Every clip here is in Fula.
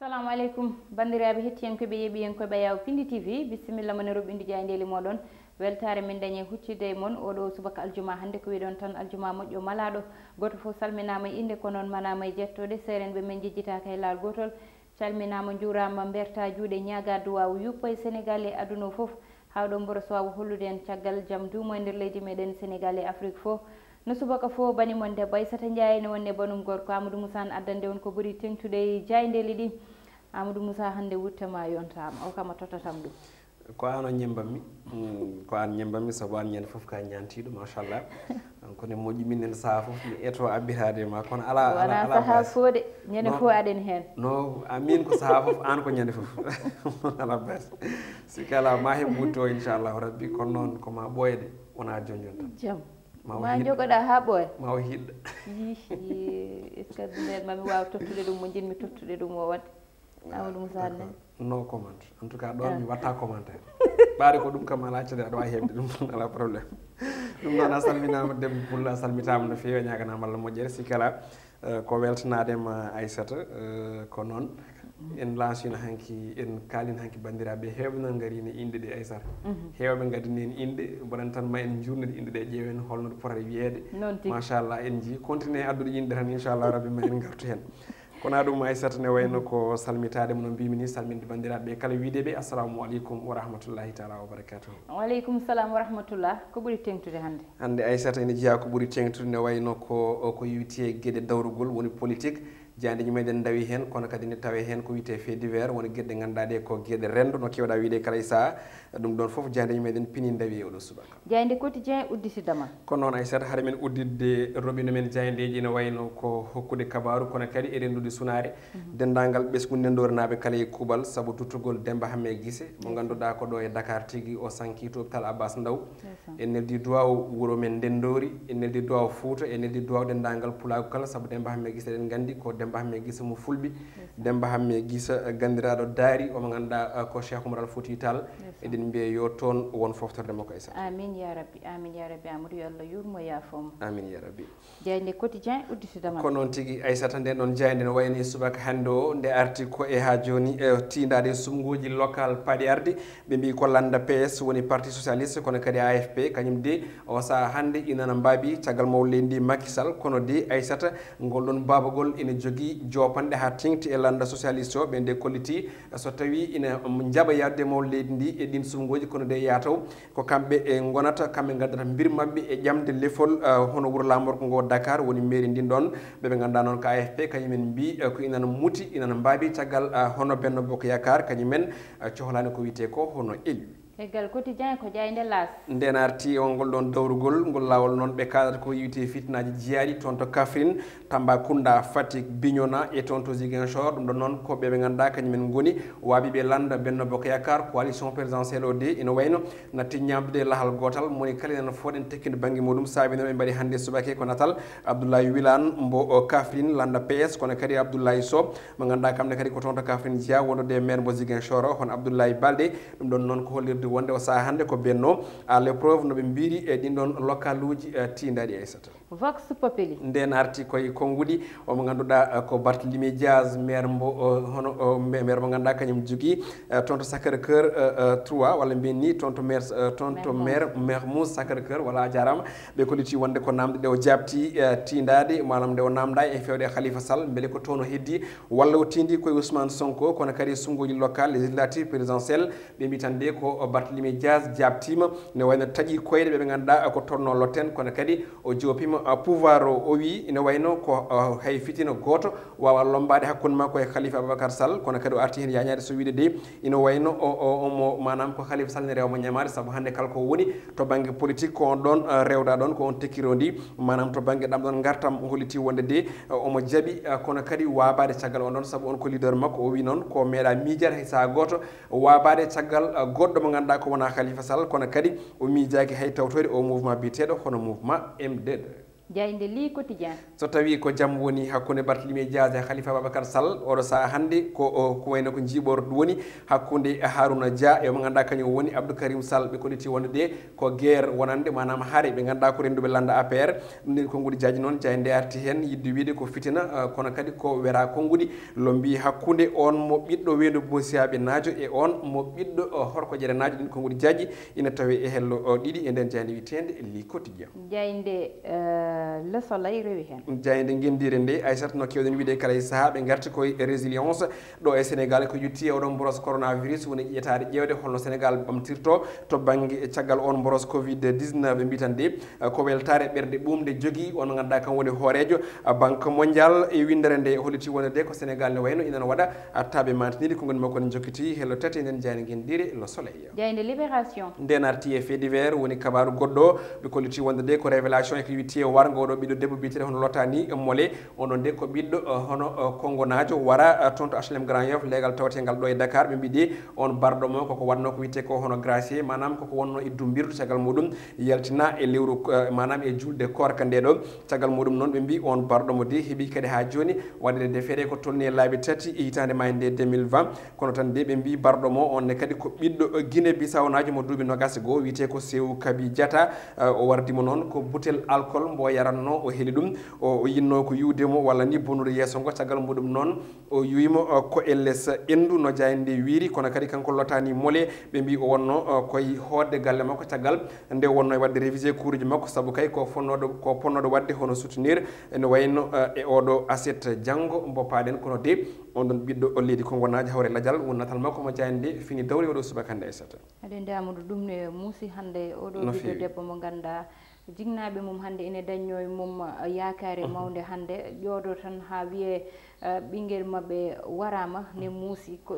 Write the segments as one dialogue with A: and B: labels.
A: salamu aleykum bandiraɓe hettiyankoɓe yeeɓiyankoɓe yaw pindi tv bisimilla mone roɓindi roɓɓindi jayndeli moɗon. Weltare min dañi huccide e moon oɗo subaka aljuma hannde ko wiɗon tan aljuma moƴƴo malaɗo goto fof salminama e inde ko noon manama e jettode serenɓe min jejjitaka e laal gotol calminama juurama berta juuɗe ñaga duwaw yuppa e sénégal e aduna o foof hawɗo mboro sowaw hollude en caggal jaam duumo e nder leydi meɗen sénégal e afrique fof. no subaka fof banimon debbo aissata ndiayene wonde banum gorko amadou moussa n addande on ko ɓuuri tengtude e jayndeli ɗi. Amadou moussa hannde wuttema yontama o kam a tottatam ɗum.
B: Ko an o ñembanmi mm, ko an ñembanmi saabu an ñande foof ka ñantiɗo machallah. Donc moƴƴi min en saha fof mi eto abbitade ma. Kono ala
A: ala saha foode ñande fof aɗen hen
B: no amin ko saaha foof an ko ñande foof ala bas sikki ala ma heɓ wutto inchallahu rabbi. Kono noon koma ɓoyde wona jonjon tan
A: jaam ma jogoɗa ha ɓooya
B: ma o hiɗɗa
A: est ce que nden mami wawa tottude ɗum mo jinmi tottude ɗum o wadde amadou ah, mousanne
B: no commande en tout cas ɗon ah. mi watta commentaire. Ɓaari ko ɗum kam ala cede aɗa wawi heɓde ɗum ala probléme ɗum noon a salminama debbo pulla a salmitama no feewi a ñaganama allah moƴƴere sikkala eh, ko weltanadema aissata eh, ko noon. en lancino hanki en kaalin hanki banndiraaɓe heewɓe noon ngarino inɗe ɗe aysata mhm. heewɓe ngadini en inɗe mbaɗan tan ma en juurnude inɗe ɗe e ƴeewen holno ɗe potata wiyeede. Machallah en jii. Continue addude inɗe tan inchallah rabbi ma en ngartu heen kona ɗum aissata ne wayno ko salmitade mo no mbimi ni salminde bandiraɓe kala wiideɓe assalamu aleykum wa rahmatullahi taala wa barakatuhu.
A: Waaleykum salam wa rahmatullah. Ko ɓuuri tengtude hannde?
B: Hannde aissata ene jeeya ko ɓuuri tengtude ne wayno ko ko yewiti e gueɗe dawrugol woni politique. jandeji meɗen dawi hen kono kadi ne tawe hen ko wiyete fait divers woni gueɗe ganduɗa ɗe ko gueɗe rendo no kewɗa wiide kala e saha ɗum ɗon foof jandeji meɗen pini dawi e oɗo subaka.
A: Jayde quotidien udditidama
B: ko noon aissata haade men udditde robine men jayndeji ne wayno ko hokkude kabaru kono kadi e rendude sunare mhm. dendagal ɓesgude dornaɓe kala e kuuɓal saabu tuttugol demba hamme guise mo ganduɗa ko ɗo e dakar tigui o sanki to hôpital abbas ndaw. En e neldi duwaw wuuro men ndendori en neldi duwaw fouta en neldi duwaw dendagal pulago kala saabu demba hamme guise eɗen gandi ko demba hammi e guisa mo fulɓi. Demba hammi e guisa gandiraɗo daari omo ganduɗa ah, ko cheikh oumar al foti tall. Eɗen mbiya yo toon won foftorde makko e sa
A: amin ya rabbi amin ya rabbi. Amadou yo allah yurmo yafomo
B: amin ya rabbi.
A: Jeyde quotidien udditidama
B: ko noon tigui aissata nden ɗon jeynde no wayni subaka hande o nde arti ko e ha joni e tindade sumgoji local paaɗi arde ɓe mbi ko landa ps woni parti socialiste kono kadi afp kañum de o saaha hande inana mbaabi caggal mawol ndi makisal kono de aissata ngol ɗon babagol ene jogui jogui jopanɗe ha tengti e landa socialiste o ɓe nde kolliti. So tawi ina um, jaaɓa yadde mawol leydi ndi e ɗin sumgoji kono de yataw ko kamɓe e gonata kamɓe gaddata mbir mabɓe e ƴamde lefol uh, hono wuuro lamorko ngo dakar woni mairie ndin ɗon. Ɓeɓe ganduɗa noon ko afp kañumen mbi uh, ko inana muti inana mbaabi caggal uh, hono benno boko yakar kañumen cohlani ko wiyete ko hono élu
A: leggal quotidien ko jayde las
B: nden arti on ngol ɗon dawrugol ngol lawol noon ɓe kalata ko yiwte fitnaji jeyaɗi toon to kafrine tamba kunda fatik bignona e toon to ziguinchor. Ɗum ɗon noon ko ɓe ganduɗa kañumen goni waaɓiɓe landa benno boko yakar coalition présidentiel o de ina wayno. Natti ñamdude lahal gotal moni kala enen fooɗen tekkide banggue muɗum. Saabino ɓe mbaɗi hannde subake ko natal abdoulaye wilane mbo kafrine landa ps kono kadi abdoulaye sow. Mo ganduɗa kamne kadi ko toon to kafrine jeeya wondude maire mo ziguinchor o hono abdoulaye balde. Ɗum ɗon noon ko hollirde wonde o saaha hannde ko benno à preuve no noɓe mbiri e ɗin ɗon local uji tindaɗi aissata
A: vox populi.
B: Nden arti koye konnguɗi omo ngannduɗa ko barthélémy dias maire mbo hono maire mo ngannduɗa kañum jogui toon to sacre cœur 3 walla mbin ni toon to maire toon to maire maire sacre cœur walla a jarama ɓe kolliti wonde ko namde ɗe o jabti tindade manam nde o namda e fewde khalifa sall beele ko toon o heddi walla o tindi koye ousmane sonko kono kadi sungoji local législative présidentiel ɓe mbi tan de ko barthélémy dias jabtima ne wayno taaƴi koyɗe ɓeɓe ganduɗa ko tonno lotten kono kadi o jopima pouvoir o o wi ene wayno ko hay fitina goto wawa lombade hakkude makko e khalifa ababacar sall kono kadi o arti hen yañade so wiide de ina wayno omo manam ko khalifa sall ne rewmo ñamade saabu hande kala ko woni to banggue politique ko on ɗon rewda ɗon ko on tekkiro ndi manam to banggue ɗam ɗon gartam holliti wonde de omo jaaɓi kono kadi wabade caggal on ɗon saabu on ko leader makko o wi noon ko meeɗa miijade hay saaha goto wabade caggal goɗɗo mo ganduɗa ganduɗa ko wona khalifa sall kono kadi o miijaki hay tawtode o mouvement biyeteɗo hono mouvement mdd
A: jayde li quotidien.
B: So tawi ko jaam woni hakkunde bartlimi diage khalifa babacar sall oɗo saaha hannde ko ko wayno ko jiiɓorɗo woni hakkude harouna dia e mo ganduɗa kañum woni abdoukarim sall. Ɓe koɗiti wonde de ko guerre wonande manam haare ɓe ganduɗa ko renduɓe landa apr ɗum ɗen konngudi diaji noon jaynde arti hen yidde wiide ko fitina e, kono kadi ko wera konngudi lombi hakkude on mo ɓiɗɗo wendo bosiyaɓe naajo e on mo ɓiɗɗo e, horko jere naajo ɗin konngudi diaji ina tawi e hello e, ɗiɗi e nden jayde witede li quotidien.
A: Jayde le soleil rewi hen
B: jayde guendire nde aissata no kewɗen wiide kala e saaha ɓe garti koye résilience. Ɗo e sénégal ko yetti oɗon boros coronavirus woni ƴetade ƴewde holno sénégal ɓamtirto to banggue caggal on boros covid 19 ɓe mbitan de ko weltare ɓerde ɓumde jogui on ganduɗa kam woni hoorejo banque mondial e windere nde holliti wonde de ko sénégal ne wayno ina waɗa. Taaɓe mantinide ko goni makko ne jokkiti hello tati nden jayde guendire le soleil.
A: Jayde libération.
B: Nden arti e fait divers woni kabaru goɗɗo ɓe kolliti wonde de ko révélation e ko witti e histoire ngoɗo ɓiɗɗo debbo biyeteɗo hono lotta ni mole. Onon de ko ɓiɗɗo eh, hono eh, kongonajo wara eh, toon to hlm grand yof leegal tawatengal ɗo e dakar. Ɓe mbiɗi on barɗo mo koko watno ko witte ko hono gracier manam koko wonno e dumbirdu caggal muɗum yaltina e lewru manam e julde korka nde ɗo. Caggal muɗum noon ɓe mbi on barɗo mo de heeɓi kadi ha joni waɗede defere ko tolni e laabi tati e hitande ma e nde 2020 kono tan de ɓe mbi barɗo mo onne kadi ko ɓiɗɗo guine bisawnajo mo duuɓi nogase goho wiyete ko sew kabi diata o wardimo noon ko boutel alcool mboya yaranno o heli ɗum o yinno ko yiwdemo walla ni bonude yesso ngo caggal muɗum noon o yiwima uh, ko e less endu no jayinde wiiri kono kadi kanko lotani mole ɓe mbi o wonno uh, koye hoodde galle makko caggal nde wonno e wadde révisé cours ji makko saabu kay ko fonnoɗo ko ponnoɗo wadde hono soutenir ene wayno uh, e oɗo assiette janggo boppaɗen kono de on ɗon ɓiɗɗo o leydi kongonaji hawre ladial wonnatal makko mo jayande fini dawri oɗo subaka hande aissata e
A: aɗa nde amadou ɗum ne muusi hande e oɗo ɓiɗɗo debbo mo ganduɗa jignaɓe mum hannde ene dañño e mum yakare mawde mhm. hannde. Ƴooɗo tan ha wiye Eh, ɓinguel mabɓe warama ne muusi ko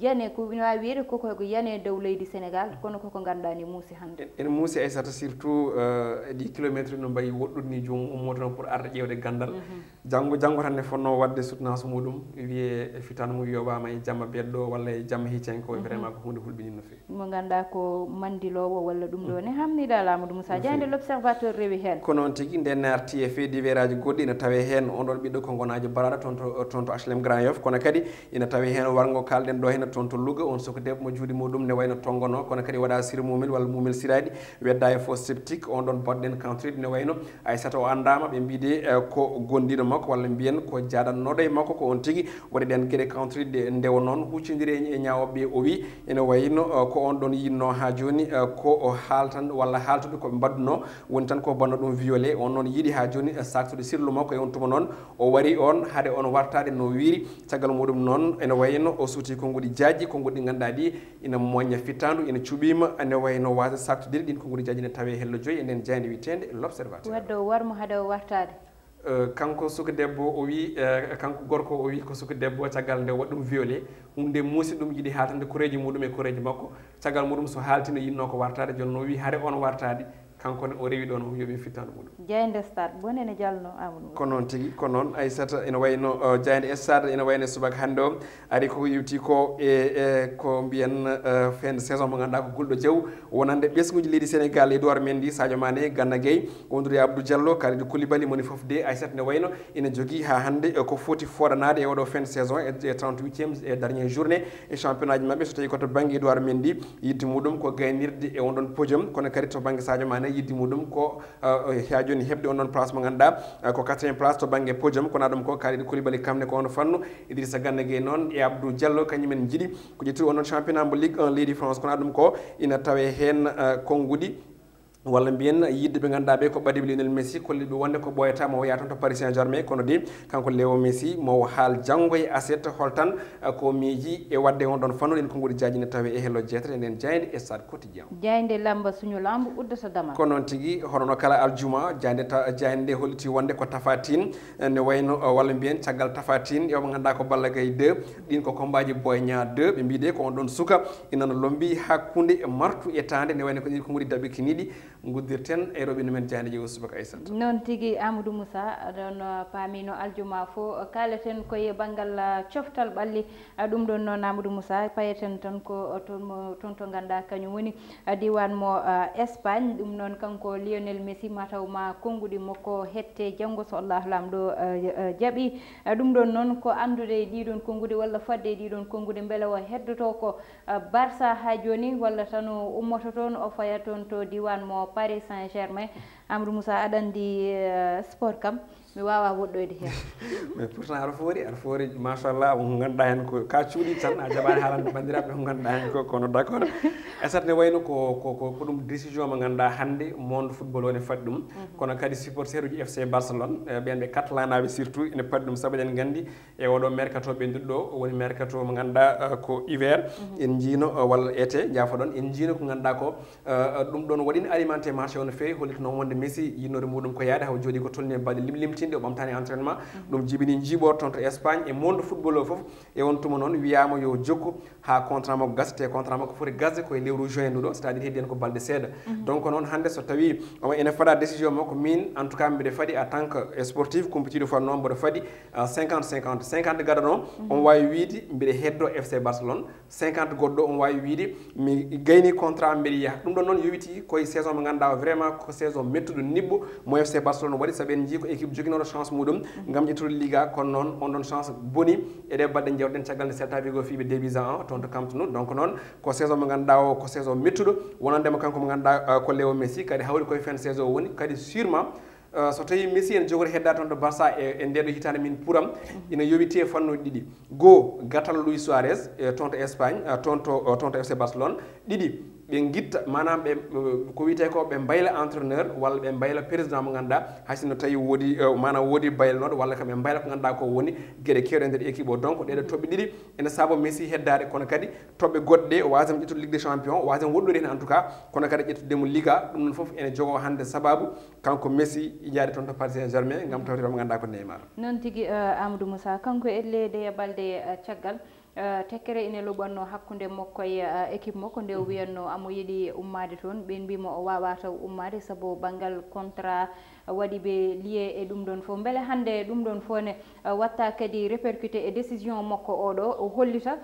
A: yane ko ina wawi wiyede koko ko yane dow leydi sénégal kono koko ganduɗa ne muusi hannde.
B: Ene muusi aissata surtout eh, ɗi kilométre no mbayi woɗɗude ni jomum ummo tan pour arde ƴewde gandal. Mhm. Janggo janggo tan ne fonno wadde soutenance muɗum wiye fitano mum yoɓama e jamma beɗɗo walla e jamma hiccenko e mhm. vraiment ko hunde hulɓinino fewi
A: mo ganduɗa ko mandilowo walla ɗum ɗo ne mhm. hamnida lamadou moussa diande l' observateur rewi hen
B: ko noon tigui nden arti e fee divers aji goɗɗi ne tawe hen on ɗon ɓiɗɗo ko gonajo baraɗo toon to toon to hlm grand yof kono kadi ina tawi heen wargo kalɗen ɗo hene toon to luga on soko debbo mo juuɗe muɗum ne wayno tongono. Kono kadi waɗa sir mumel walla mumel siraɗi wedda e fo septique on ɗon boɗɗen cantride ne wayno. Aysata o andama ɓe mbide eh, ko gondiɗo makko walla mbiyen ko jaɗannoɗo e makko ko on tigui waɗiɗen gueɗe cantride ndewa noon. Huccidiri e ñawoɓeɓe o wi ene wayno eh, ko on ɗon yinno ha joni eh, ko haaltan walla haaltude koɓe mbadduno woni tan ko banno ɗum violé on noon yiiɗi ha joni sartude sirlu makko e on tuma noon. O wari on haade on wa wartade no wiiri. Caggal muɗum noon ene wayno o suuti konnguɗi jaaji konnguɗi ɗi ngannduɗa ɗi ina moña fittandu ina cuuɓima ene wayno wasa saktudirɗe ɗin konnguɗi jaaji ne tawe hello joyi enen jeyde witede l' observateur
A: waddo warmo haade o wartade euh,
B: kanko suka debbo o wi euh, kanko gorko o wi ko suka debbo caggal nde waɗi ɗum violé hunde muusi ɗum yiɗi haaltande koreji muɗum e koreji makko. Caggal muɗum so haaltino yinno ko wartade joni no wi haare on wartade kankone o rewi ɗon o yoɓe fittano muɗum.
A: Jeyde stade bon ene jalno amadou
B: ko noon tigui ko noon aissata ene wayno euh, jeyde e stade ene wayno subaka hannde o ari ko yewti ko e ko mbiyen euh, fin de saison mo ganduɗa ko gulɗo jaw wonande ɓesguji leydi sénégal e dowar men ndi sadio mané ganna gueye wondori abdou diallo kalidou koulibaly moni foof de aissata ne wayno ene jogui ha hannde e ko foti foɗanade e oɗo fin de saison e 38e e, e dernier journée e championnat ji mabɓe so tawi koto banggue dowar men ndi yidde muɗum ko gaynirde e on ɗon podium kono kadi to banggue sadio mané yidde muɗum ko ha joni heɓde on ɗon place mo ganduɗa ko quatriéme place to banggue podium kono ɗum ko kalidi koulibaly kamne ko on fannu idrissa gana gueye noon e abdou diallo kañumen jiiɗi ko ƴettiri on noon championnat mo ligue 1 leydi france kono ɗum ko ina tawe hen konnguɗi walla mbiyen yidde ɓe ganduɗa ɓe ko ɓadiɓe lionel messi kolli ɓe wonde ko ɓoyatama o yaa toon to paris saint germain kono de kanko léo messi mawo haal janggo e aset holtan ko miiji e wadde on ɗon fannude. En konngudi jajine tawi e hello jeetere enen jayde e stade quotidien.
A: Jayde lamba suñu lambo uddata dama.
B: Ko noon tigui honono kala aljuma jayde jayde nde holliti wonde ko tafatin ne wayno walla mbiyen caggal tafatin yoɓe ganduɗa ko ballagay 2 ɗin ko combaji boyña 2 ɓe mbiɗe ko on ɗon suka. Inano lombi hakkude martu etande ne wayno ko ɗiɗi konngudi dabikiniɗi guddirten e roɓino men jahne jeego subaka aissata.
A: Noon tigui amadou moussa ɗon uh, paamino aljuma fo uh, kaleten koye banggal uh, coftal ɓalli. Ɗum ɗon noon amadou moussa payeten tan ko toon toon to ganduɗa kañum woni diwan mo espagne. Ɗum noon kanko lionel messi mataw ma konnguɗi makko hette janggo so allahu lamɗo jaaɓi ɗum ɗon noon ko andude e ɗiɗon konngude walla fadde e ɗiɗon konngude beele o heddoto ko barsa ha joni walla tan o ummoto toon o faya toon to diwan mo paris saint germain amadou moussa aɗa andi sport kam mi wawa woɗɗoyde hen.
B: Mais pourtant aɗa foori aɗa foori. Machallah ko ganduɗa hen ko ka cuuɗi tan a jaɓani haalande bandiraɓe ko ganduɗa hen ko kono d' accord e sat ne wayno ko ko ko ɗum décision mo ganduɗa hande monde football o faɗi ɗum. Mhm. Kono kadi supporteur uji fc barcelone e ɓen ɓe catalanaɓe surtout ene paɗi ɗum saabu eɗen gandi e oɗo mercato ɓenduɗo ɗo woni mercato mo ganduɗa uh, ko hiver. Mhm. En jiino uh, walla été jafoɗon en jiino ko ganduɗa ko uh, ɗum ɗon waɗino alimenté marché o no feewi. Hollitno wonde messi yinnore muɗum ko yaade haw jooɗi ko tolni e mbaɗi limlimti. Tinde o ɓamtani entraînement. Ɗum jibini jiiɓor toon to espagne e monde football o foof e on tuma noon wiyama yo jokku ha contrat makko gasa te contrat makko foti gasde koye lewru juin nduɗo c'est à dire heddi hen ko balɗe seeɗa. Donc noon hande so tawi omo ene faɗa décision makko min en tout cas mbiɗe faɗi en tant que sportif compétiɗo fat noon mboɗo faɗi 50 50 50 gaɗa ɗon on wawi wiide mbiɗe heddo fc barcelone. 50 goɗɗo on wawi wiide mi gayni contrat mbiɗa yaaha ɗum ɗon noon yowiti koye saison mo ganduɗa vraiment ko saison mettuɗo niɓɓo mo fc barcelone waɗi saabu en jii ko équipe joguinoɗo chance muɗum gam liga kono noon on ɗon chance boni. Eɗe balɗe jewɗen caggal nde celta vigo fiɓe en toon to camtenu donc noon ko saison mo ganduɗa o ko saison kanko mo ganduɗa ko messi. Kadi hawri saison woni sûrement so tawi messi ene jogori to barça e ndeɗo hitande min puram ina yowiti e fannuji ɗiɗi goho gatal louis soirés toon to espagne to toon to fc barcelone. Ɗiɗi ɓe guitta manam ɓe ko wiyete ko ɓe mbayla entraîneur walla ɓe mbayla président mo ganduɗa haysino tawi woodi e, manam woodi baylanoɗo walla kam ɓe mbayla ko ganduɗa ko woni gueɗe kewɗe nder équipe o donc ɗeɗo toɓɓe ɗiɗi ene saabo messi heddade kono kadi toɓɓe goɗɗe wasam ƴettude ligue des champion wasam woɗɗori hen en tout cas kono kadi ƴettudemo liga ɗum ɗon foof ene jogo hande sababu kanko messi yaade toon to paris saint germain gam tawtiremo ganduɗa ko neymar.
A: Noon tigui e, amadou moussa kanko e leyde e balde caggal Eh, tekkere ine luɓanno hakkude makko e eh, équipe makko nde o wiyanno amo yiiɗi ummade toon. Ɓen mbimo o wawa taw ummade saabu banggal contrat waɗi ɓe lié e ɗum ɗon fof beele hannde ɗum ɗon fof ne eh, watta kadi répercuté e décision makko oɗo o hollita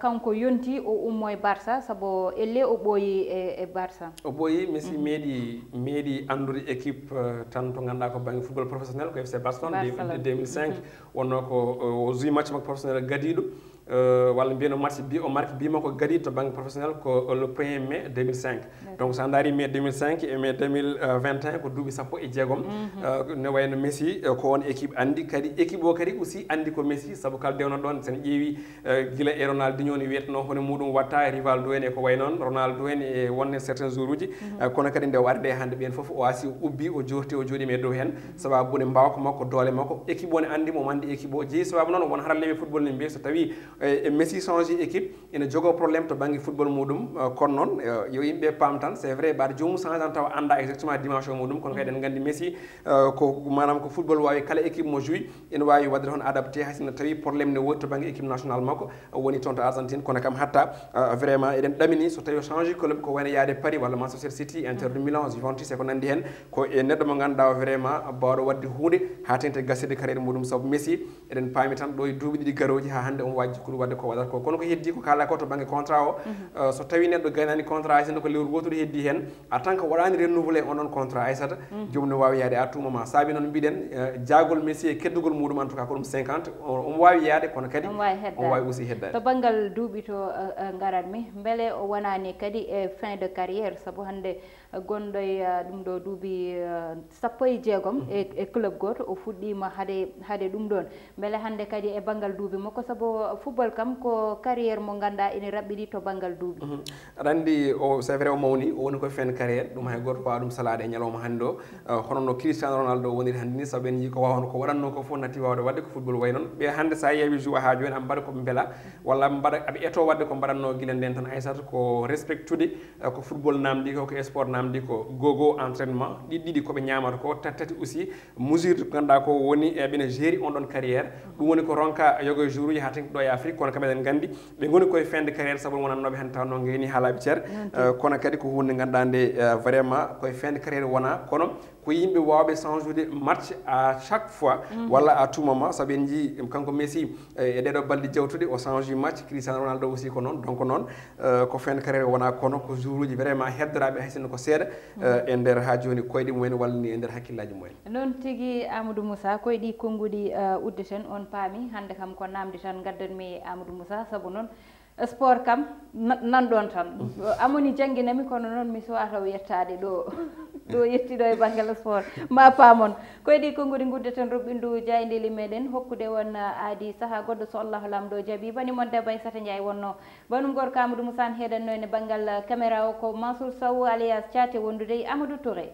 A: kanko yonti o ummo e barça saabu elle o ɓooyi e, e barça.
B: O ɓooyi misi mhm. meeɗi meeɗi andude équipe tan to ganduɗa ko banggue football professionnel ko fc barcelone 2005 mhm. wonno ko o jui match makko professionnel gadiɗo Euh, walla mbiyeno marché bi o marque mbima ko gadi to banggue professionnel ko euh, le premier mai 2005 donc so daari mai 2005 e mai 2021 ko duuɓi sappo e jeegom. Mhm. Euh, ne wayno messi ko on équipe andi kadi. Équipe o kadi aussi andi ko messi. Saabu kala dewno ɗon sen ƴeewi guila e ronaldinio ne wiyatano hono muɗum watta e rivaldo en e ko way noon ronaldo en e wonne certains jour uji. Mhm. Kono kadi nde warde hande ɓen foof o asi ubbi o jorti o jooɗima e dow hen mhm. sababude ne makko doole makko. Équipe o ne andimo omo andi équipe o. Jeeyi sababu noon won haralleɓe football ne mbiya so tawi e messi change équipe ene jogo probléme to banggue football muɗum kono noon yo yimɓe paam tan c'est vrai ɓaade jomum change an tawa anda exactement dimension muɗum kono kadi en gandi messi ko manam ko football wawi kala équipe mo joui ene wawi wadde toon adapté. Haysino tawi probléme ne wodi to banggue équipe national makko woni toon to argentine. Kono kam hatta vraiment eɗen ɗamini so tawi change club ko wayno yaade paris walla manchester city inter de milan juventus e ko nandi hen. Ko e neɗɗo mo ganduɗa o vraiment bawɗo wadde hunde ha tengte gasede carriére muɗum saabu messi eɗen paami tan ɗo e duuɓi ɗiɗi garoji ha hande omo wawi ɓuri wadde ko waɗata ko kono ko heddi ko kaalay ko to banggue contrat o mhm. euh, so tawi neɗɗo gaynani contrat aysata ko lewru gotuɗo heddi hen a tan que waɗani renouvelé on ɗon contrat aysata mhm. jomum ne wawi yaade à tout moment. Saabi noon mbiɗen euh, jagol messi e keddugol muɗum en tout cas ko ɗum 50 omo wawi yaade kono kadi omo wawi aussi heddade
A: to banggal duuɓi to euh, garatmi beele o wonani kadi e fin de carrière saabu hande gonɗo e ɗum ɗo duuɓi sappo e jeegom e club goto o fuɗɗima haade haade ɗum ɗon. Beele hande kadi e banggal duuɓi makko saabu football kam ko carriére mo ganduɗa ene raɓɓiɗi to banggal duuɓi.
B: Aɗa andi o c'est vrai o mawni o woni koye fin carriére ɗum hay goto wawa ɗum salade e ñalawma hannde o. Hono no cristiano ronaldo woniri hannde ni saabu en jii ko wawno ko waɗanno ko fof natti wawde wadde ko football way noon. Ɓe hannde sa yeewi joue ha joni aɓe mbaɗa koɓe beela walla aɓe eto wadde ko mbaɗanno guila nden tan. Aysata ko respectude ko football namdi ko ko sport namdi ko gogo entraînement ɗiɗi ɗiɗi koɓe ñamata ko tattati aussi mesure ko ganduɗa ko woni eɓene géri on ɗon carriére ɗum woni ko ronka yogoye jour uji ha tanki ɗo e afrique kono kam eɗen gandi. Ɓe goni koye fin de carriére saabu wonannoɓe hen tawanno ngeni haalaɓe ceer kono kadi ko hunde ganduɗa nde euh, vraiment koye fin de carriére wona kono ko yimɓe wawɓe change ude match à chaque fois. Walla à tout moment saabu en jii kanko messi e ɗeɗo balɗe jawtuɗe o change match cristiano ronaldo aussi ko noon donc noon ko fin de carriére wona kono ko jour uji vraiment heddoraɓe hay sinno ko seeɗa e nder ha joni koyɗe mumen walla ni e nder hakkillaji mumen.
A: Noon tigui amadou moussa koye ɗi konnguɗi udde ten on paami hande kam ko namde tan gaddanmi amadou moussa saabu noon sport kam nanɗon tan. Amoni jangginami kono noon mi suwata yettade ɗo. Ɗo yettiɗo e banggal sport. Ma paamon. Koyɗi konngudi guddeten roɓɓindu jayndeli meɗen hokkude won uh, aadi saaha goɗɗo so allahu lamɗo jaabi banimon debba e sata ndiaye wonno. Banum gor kamadou mousane heeɗanno ene banggal uh, caméra o ko mansour saw alias thiate wondude e amadou touré.